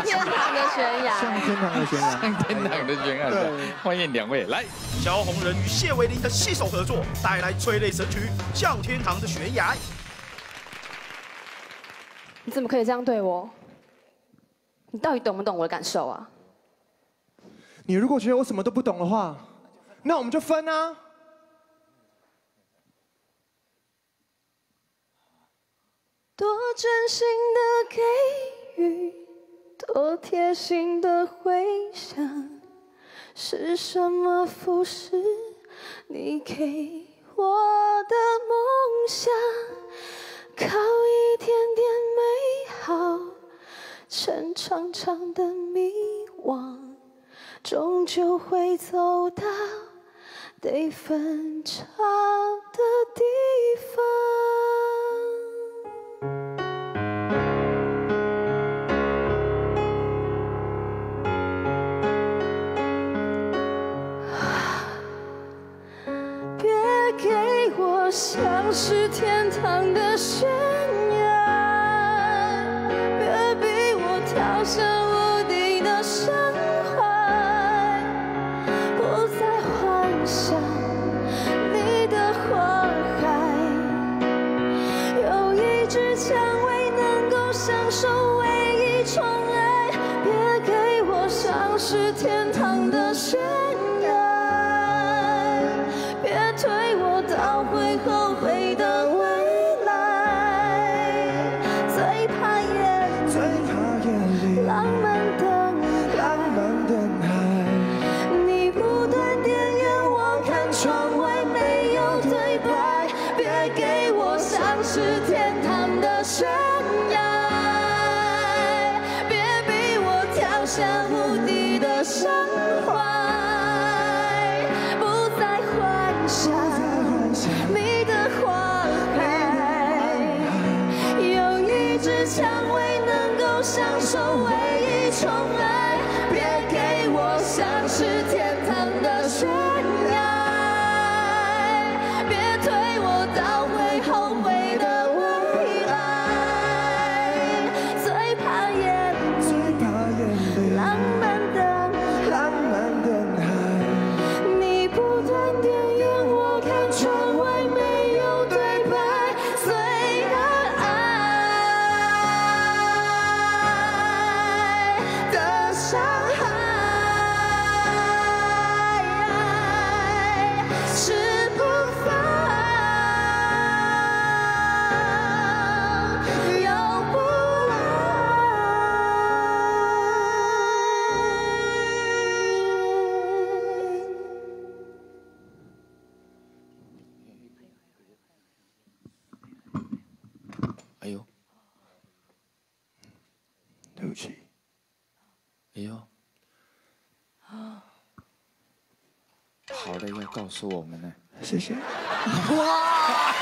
天堂的悬崖，向天堂的悬崖，向天堂的悬崖。欢迎两位来。萧红人与谢维林的携手合作，带来催泪神曲《向天堂的悬崖》。你怎么可以这样对我？你到底懂不懂我的感受啊？你如果觉得我什么都不懂的话，那我们就分啊。多真心的给予，多贴心的回想，是什么腐蚀你给我的梦想？靠一点点美好，撑长长的迷惘，终究会走到得分岔像是天堂的悬崖，别逼我跳下无底的深海，不再幻想你的花海，有一支蔷薇能够享受唯一宠爱，别给我像是天堂的悬崖，推我到会后悔的未来，最怕夜最怕夜里浪漫。蔷薇能够享受唯一宠爱，别给我像是天堂的雪哎呦，对不起，哎呦，好的要告诉我们呢。谢谢。哇！